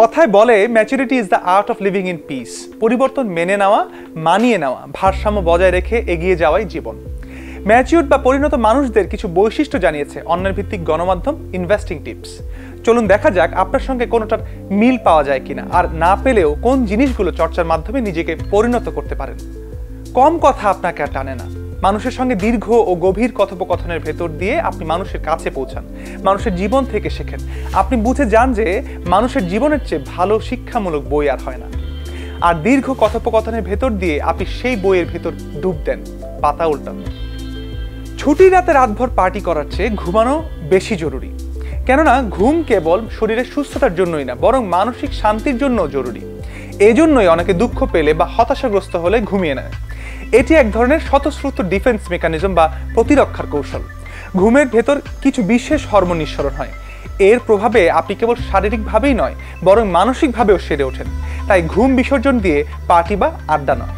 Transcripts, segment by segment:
কথায় বলে maturity is the art of living in peace পরিবর্তন মেনে নেওয়া, মানিয়ে নেওয়া, ভারসাম্য বজায় রেখে এগিয়ে যাওয়াই জীবন। ম্যাচিউর বা পরিণত মানুষদের কিছু বৈশিষ্ট্য জানিয়েছে অন্যের ভিত্তিক গণমাধ্যম ইনভেস্টিং টিপস চলুন দেখা যাক আপনার সঙ্গে কোনোটার মিল পাওয়া যায় কিনা, আর না পেলেও কোন জিনিসগুলো চর্চার মাধ্যমে নিজেকে পরিণত করতে পারেন। কম কথা আপনাকে আর টানে না। মানুষের সঙ্গে দীর্ঘ ও গভীর কথোপকথনের ভেতর দিয়ে আপনি মানুষের কাছে পৌঁছান, মানুষের জীবন থেকে শেখেন। আপনি বুঝে যান যে মানুষের জীবনের চেয়ে ভালো শিক্ষামূলক বই আর হয় না। আর দীর্ঘ কথোপকথনের ভেতর দিয়ে আপনি সেই বইয়ের ভেতর ডুব দেন, পাতা উল্টান। ছুটির রাতে রাতভর পার্টি করার চেয়ে ঘুমানো বেশি জরুরি। কেননা ঘুম কেবল শরীরের সুস্থতার জন্যই না, বরং মানসিক শান্তির জন্য জরুরি। এজন্যই অনেকে দুঃখ পেলে বা হতাশাগ্রস্ত হলে ঘুমিয়ে নেয় এটি এক ধরনের স্বতঃস্ফূর্ত ডিফেন্স মেকানিজম বা প্রতিরক্ষার কৌশল। ঘুমের ভেতর কিছু বিশেষ হরমোন নিঃসরণ হয়। এর প্রভাবে আপনি কেবল শারীরিকভাবেই নয়, বরং মানসিকভাবেও সেরে ওঠেন। তাই ঘুম বিসর্জন দিয়ে পার্টি বা আড্ডা নয়।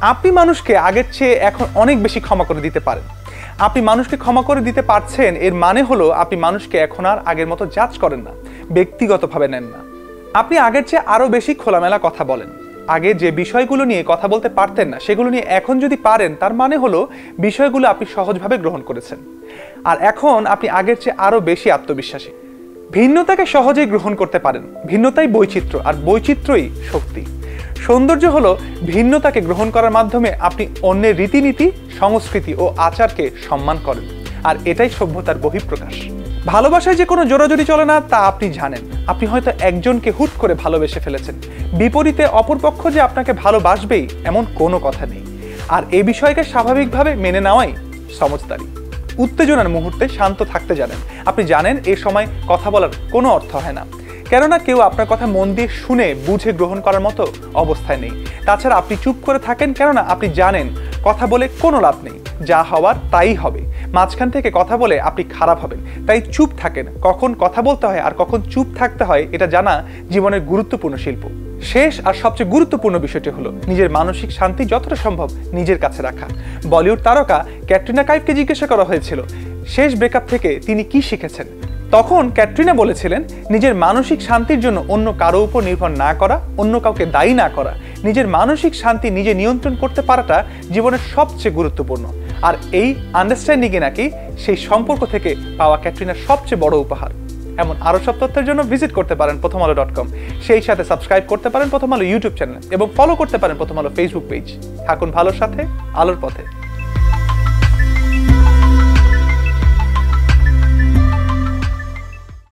আপনি মানুষকে আগের চেয়ে এখন অনেক বেশি ক্ষমা করে দিতে পারেন। আপনি মানুষকে ক্ষমা করে দিতে পারছেন, এর মানে হলো আপনি মানুষকে এখন আর আগের মতো জাজ করেন না, ব্যক্তিগতভাবে নেন না। আপনি আগের চেয়ে আরও বেশি খোলামেলা কথা বলেন। আগে যে বিষয়গুলো নিয়ে কথা বলতে পারতেন না, সেগুলো নিয়ে এখন যদি পারেন, তার মানে হলো বিষয়গুলো আপনি সহজভাবে গ্রহণ করেছেন। আর এখন আপনি আগের চেয়ে আরও বেশি আত্মবিশ্বাসী। ভিন্নতাকে সহজেই গ্রহণ করতে পারেন। ভিন্নতাই বৈচিত্র্য, আর বৈচিত্র্যই শক্তি। সৌন্দর্য হলো ভিন্নতাকে গ্রহণ করার মাধ্যমে আপনি অন্যের রীতিনীতি, সংস্কৃতি ও আচারকে সম্মান করেন। আর এটাই সভ্যতার বহিঃপ্রকাশ। ভালোবাসায় যে কোনো জোরাজোরি চলে না, তা আপনি জানেন। আপনি হয়তো একজনকে হুট করে ভালোবেসে ফেলেছেন। বিপরীতে অপরপক্ষ যে আপনাকে ভালোবাসবেই, এমন কোনো কথা নেই। আর এ বিষয়কে স্বাভাবিকভাবে মেনে নেওয়াই সমজদারি উত্তেজনার মুহূর্তে শান্ত থাকতে জানেন। আপনি জানেন এ সময় কথা বলার কোনো অর্থ হয় না। কেননা কেউ আপনার কথা মন দিয়ে শুনে, বুঝে গ্রহণ করার মতো অবস্থায় নেই। তাছাড়া আপনি চুপ করে থাকেন কেননা আপনি জানেন কথা বলে কোনো লাভ নেই। যা হওয়ার তাই হবে। মাঝখান থেকে কথা বলে আপনি খারাপ হবেন। তাই চুপ থাকেন। কখন কথা বলতে হয় আর কখন চুপ থাকতে হয়, এটা জানা জীবনের গুরুত্বপূর্ণ শিল্প। শেষ আর সবচেয়ে গুরুত্বপূর্ণ বিষয়টি হলো নিজের মানসিক শান্তি যতটা সম্ভব নিজের কাছে রাখা। বলিউড তারকা ক্যাটরিনা কাইফকে জিজ্ঞাসা করা হয়েছিল, শেষ ব্রেকআপ থেকে তিনি কি শিখেছেন? তখন ক্যাটরিনা বলেছিলেন, নিজের মানসিক শান্তির জন্য অন্য কারও উপর নির্ভর না করা, অন্য কাউকে দায়ী না করা। নিজের মানসিক শান্তি নিজে নিয়ন্ত্রণ করতে পারাটা জীবনের সবচেয়ে গুরুত্বপূর্ণ। আর এই আন্ডারস্ট্যান্ডিংয়ে নাকি সেই সম্পর্ক থেকে পাওয়া ক্যাটরিনার সবচেয়ে বড় উপহার। এমন আরও সব তথ্যের জন্য ভিজিট করতে পারেন প্রথম আলো ডট কম সেই সাথে সাবস্ক্রাইব করতে পারেন প্রথম আলো ইউটিউব চ্যানেল এবং ফলো করতে পারেন প্রথম আলো ফেসবুক পেজ থাকুন ভালোর সাথে, আলোর পথে।